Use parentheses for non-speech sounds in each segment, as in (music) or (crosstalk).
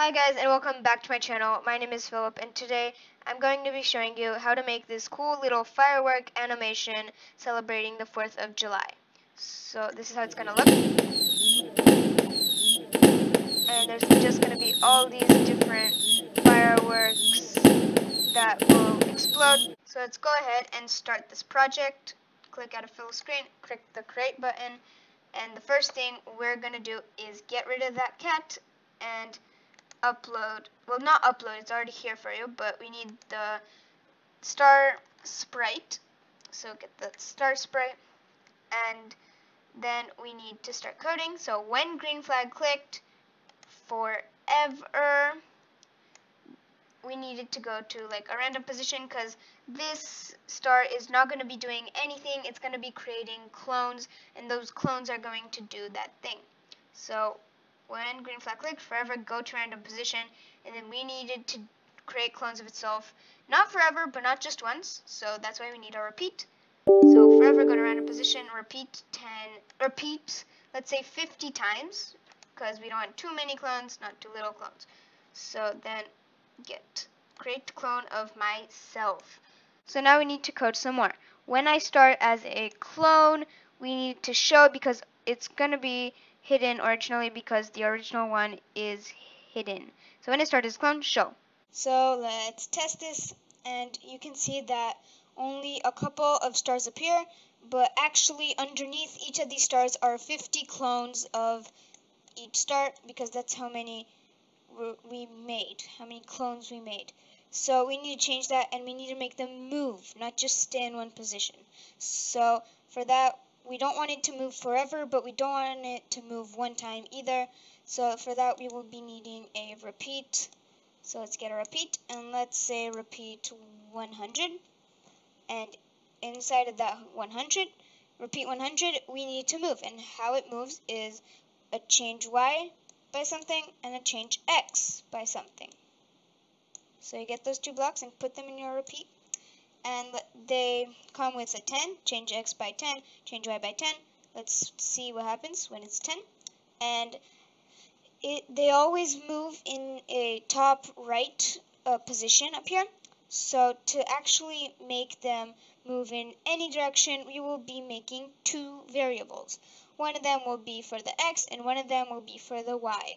Hi guys and welcome back to my channel. My name is Philip and today I'm going to be showing you how to make this cool little firework animation celebrating the 4th of July. So this is how it's going to look. And there's just going to be all these different fireworks that will explode. So let's go ahead and start this project. Click out of full screen, click the create button, and the first thing we're going to do is get rid of that cat and upload, well not upload, it's already here for you, but we need the star sprite. So get the star sprite and then we need to start coding. So when green flag clicked, forever, we needed to go to like a random position because this star is not going to be doing anything. It's going to be creating clones and those clones are going to do that thing. So when green flag clicked, forever go to random position, and then we needed to create clones of itself, not forever, but not just once, so that's why we need a repeat. So forever go to random position, repeat 10, repeat, let's say 50 times, because we don't want too many clones, not too little clones. So then get create clone of myself. So now we need to code some more. When I start as a clone, we need to show because it's going to be hidden originally because the original one is hidden. So when it starts as clone, show. So let's test this and you can see that only a couple of stars appear but actually underneath each of these stars are 50 clones of each star because that's how many we made, how many clones we made. So we need to change that and we need to make them move, not just stay in one position. So for that we don't want it to move forever, but we don't want it to move one time either. So for that, we will be needing a repeat. So let's get a repeat, and let's say repeat 100. And inside of that 100, repeat 100, we need to move. And how it moves is a change y by something and a change x by something. So you get those two blocks and put them in your repeat and they come with a 10, change x by 10, change y by 10. Let's see what happens when it's 10. And it, they always move in a top right uh, position up here. So to actually make them move in any direction, we will be making two variables. One of them will be for the x and one of them will be for the y.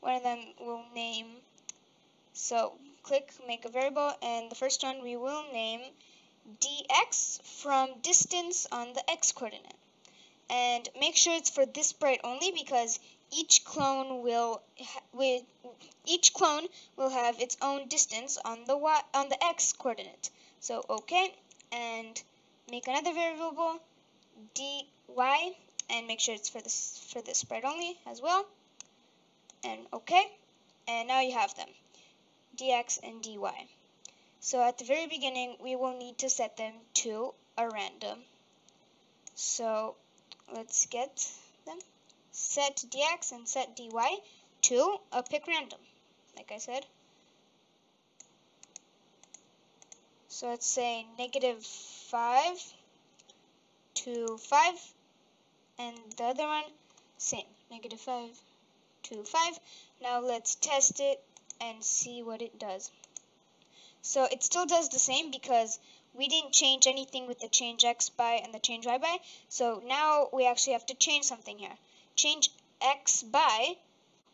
One of them will name, so click make a variable and the first one we will name dx from distance on the x coordinate. And make sure it's for this sprite only because each clone will with each clone will have its own distance on the y on the x coordinate. So okay and make another variable dy and make sure it's for this for this sprite only as well. And okay and now you have them dx and dy. So at the very beginning, we will need to set them to a random. So let's get them. Set dx and set dy to a pick random, like I said. So let's say negative 5 to 5, and the other one, same, negative 5 to 5. Now let's test it and see what it does. So it still does the same because we didn't change anything with the change x by and the change y by. So now we actually have to change something here. Change x by,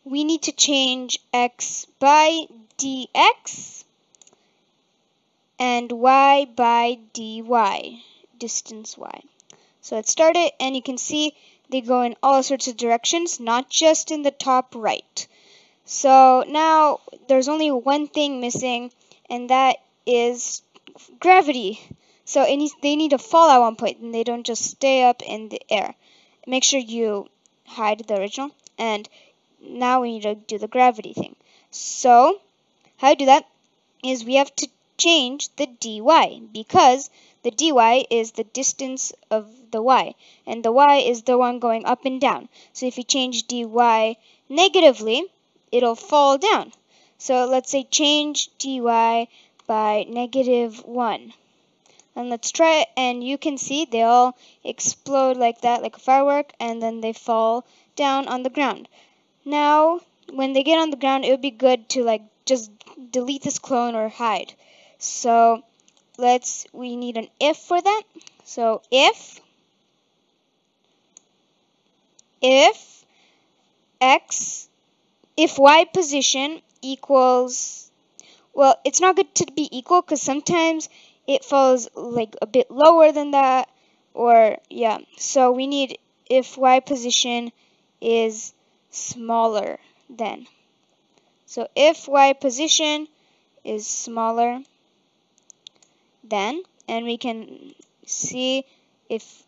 we need to change x by dx and y by dy, distance y. So let's start it and you can see they go in all sorts of directions, not just in the top right. So now there's only one thing missing, and that is gravity. So needs, they need to fall at one point, and they don't just stay up in the air. Make sure you hide the original. And now we need to do the gravity thing. So how to do that is we have to change the dy because the dy is the distance of the y and the y is the one going up and down. So if you change dy negatively, it'll fall down. So let's say change dy by negative 1. And let's try it, and you can see they all explode like that, like a firework, and then they fall down on the ground. Now, when they get on the ground, it would be good to like just delete this clone or hide. So let's, we need an if for that. So if, if x, if y position equals, well, it's not good to be equal because sometimes it falls like a bit lower than that or yeah. So we need if y position is smaller than. So if y position is smaller than and we can see if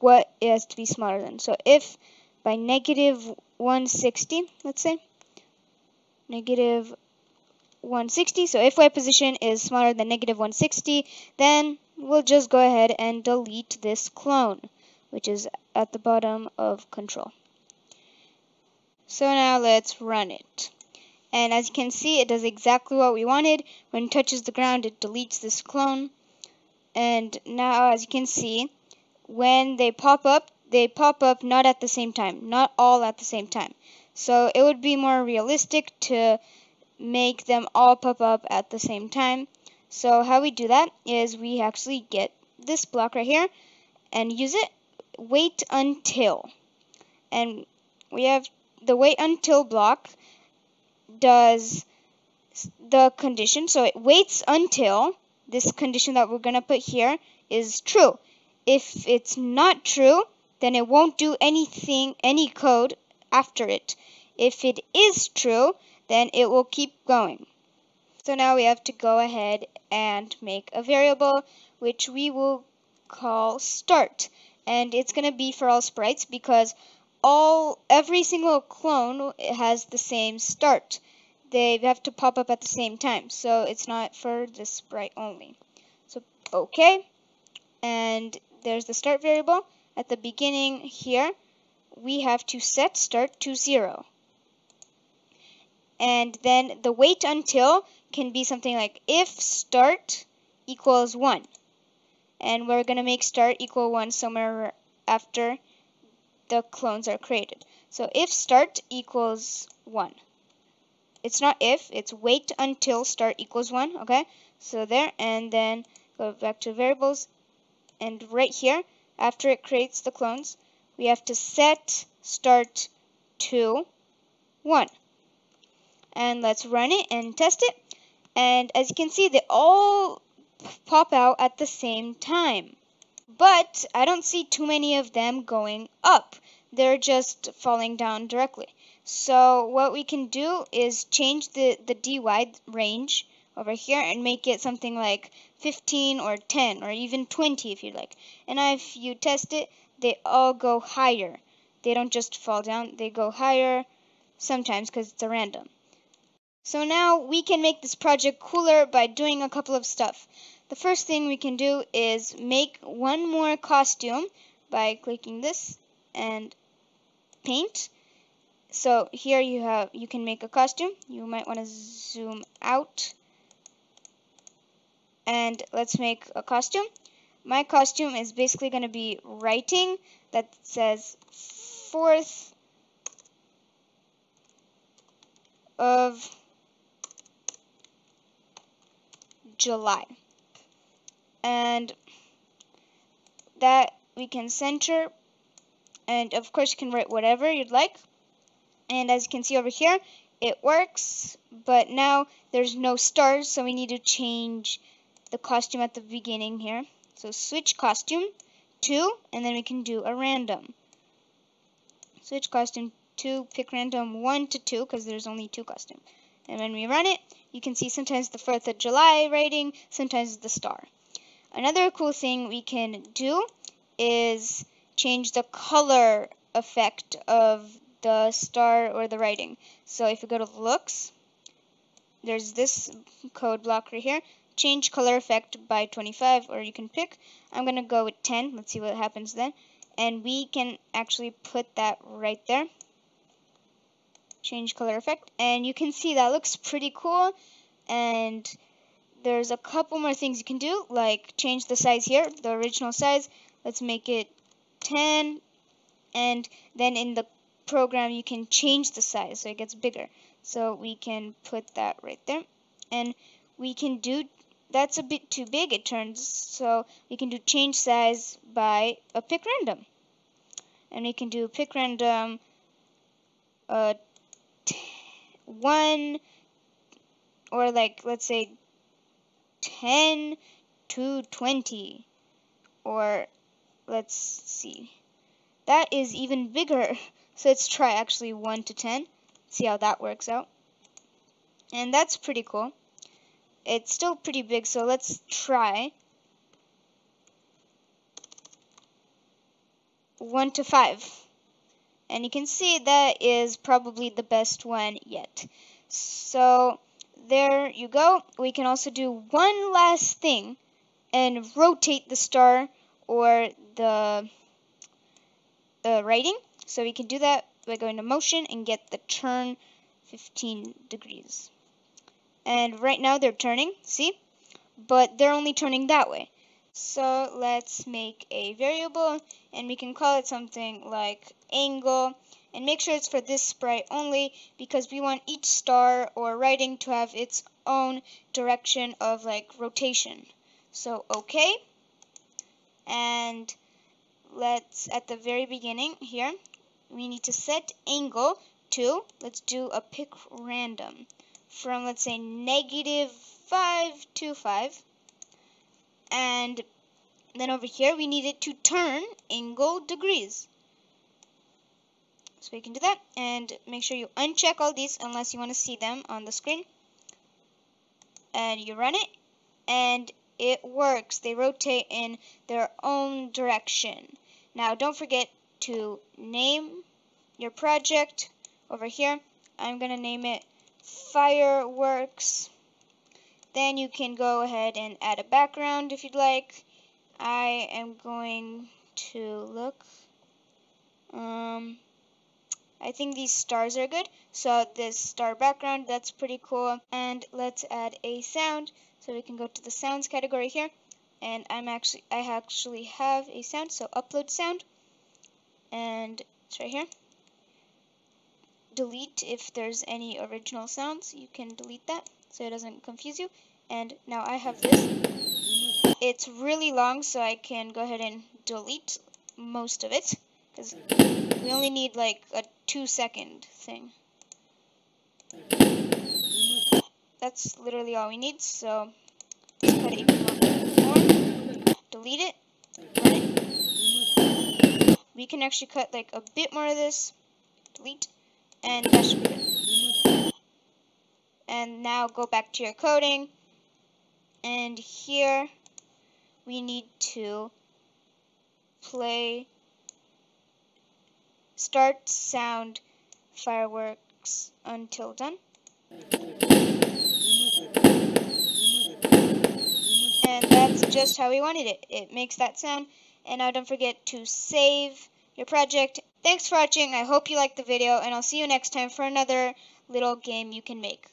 what it has to be smaller than. So if by negative 160 let's say negative 160. So if y position is smaller than negative 160, then we'll just go ahead and delete this clone, which is at the bottom of control. So now let's run it. And as you can see, it does exactly what we wanted. When it touches the ground, it deletes this clone. And now, as you can see, when they pop up, they pop up not at the same time, not all at the same time. So it would be more realistic to make them all pop up at the same time. So how we do that is we actually get this block right here and use it wait until and we have the wait until block does the condition so it waits until this condition that we're going to put here is true if it's not true then it won't do anything any code after it if it is true then it will keep going. So now we have to go ahead and make a variable which we will call start and it's going to be for all sprites because all every single clone has the same start. They have to pop up at the same time so it's not for this sprite only. So okay and there's the start variable at the beginning here we have to set start to 0 and then the wait until can be something like if start equals 1. And we're going to make start equal 1 somewhere after the clones are created. So if start equals 1. It's not if, it's wait until start equals 1, okay? So there, and then go back to variables, and right here, after it creates the clones, we have to set start to 1 and let's run it and test it. And as you can see they all pop out at the same time. But I don't see too many of them going up. They're just falling down directly. So what we can do is change the the dy range over here and make it something like 15 or 10 or even 20 if you like and if you test it they all go higher they don't just fall down they go higher sometimes because it's a random so now we can make this project cooler by doing a couple of stuff. The first thing we can do is make one more costume by clicking this and paint. So here you have you can make a costume. You might want to zoom out. And let's make a costume. My costume is basically going to be writing that says 4th of July. And that we can center and of course you can write whatever you'd like and as you can see over here it works but now there's no stars so we need to change the costume at the beginning here so switch costume to and then we can do a random switch costume to pick random 1 to 2 because there's only two costumes and when we run it, you can see sometimes the 4th of July writing, sometimes the star. Another cool thing we can do is change the color effect of the star or the writing. So if you go to looks, there's this code block right here. Change color effect by 25 or you can pick. I'm going to go with 10. Let's see what happens then. And we can actually put that right there change color effect and you can see that looks pretty cool and there's a couple more things you can do like change the size here the original size let's make it 10 and then in the program, you can change the size so it gets bigger. So we can put that right there. And we can do, that's a bit too big it turns, so we can do change size by a pick random. And we can do pick random uh, 1 or like let's say 10 to 20 or let's see. That is even bigger. (laughs) So let's try actually 1 to 10 see how that works out. And that's pretty cool it's still pretty big so let's try 1 to 5 and you can see that is probably the best one yet so there you go. We can also do one last thing and rotate the star or the uh, writing. So we can do that by going to motion and get the turn 15 degrees. And right now they're turning, see? But they're only turning that way. So let's make a variable and we can call it something like angle and make sure it's for this sprite only because we want each star or writing to have its own direction of like rotation. So okay, and let's at the very beginning here we need to set angle to let's do a pick random from let's say negative 5 to 5 and then over here we need it to turn angle degrees so we can do that and make sure you uncheck all these unless you want to see them on the screen. And you run it and it works. They rotate in their own direction. Now don't forget to name your project over here. I'm going to name it Fireworks. Then you can go ahead and add a background if you'd like. I am going to look. Um, I think these stars are good. So this star background, that's pretty cool. And let's add a sound. So we can go to the sounds category here. And I'm actually, I actually have a sound, so upload sound. And it's right here. Delete if there's any original sounds. You can delete that so it doesn't confuse you. And now I have this. It's really long, so I can go ahead and delete most of it because we only need like a two second thing. That's literally all we need, so. Delete it. It. We can actually cut like a bit more of this. Delete. And that should be good. And now go back to your coding. And here we need to play Start sound fireworks until done. And that's just how we wanted it. It makes that sound. And now don't forget to save your project. Thanks for watching. I hope you liked the video, and I'll see you next time for another little game you can make.